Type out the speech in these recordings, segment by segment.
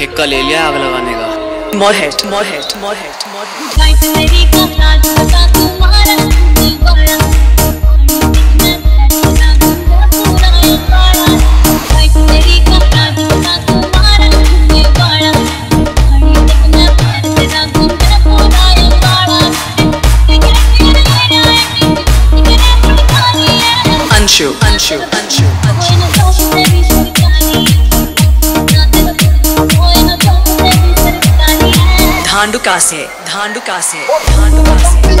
ठेका ले लिया आग लगाने का। मोर हेड मोर हेड मोर हेड मोर हेड धांडुका से धांडुका से धांडुका से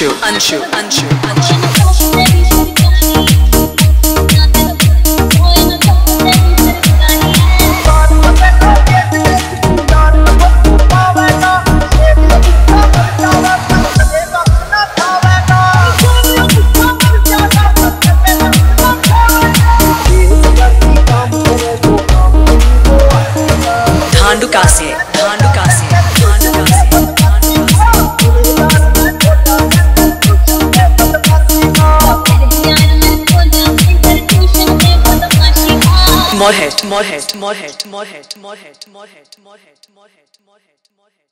untrue, untrue, untrue, untrue. more head, more head, more head, more head, more head, more head, more head, more head, more head.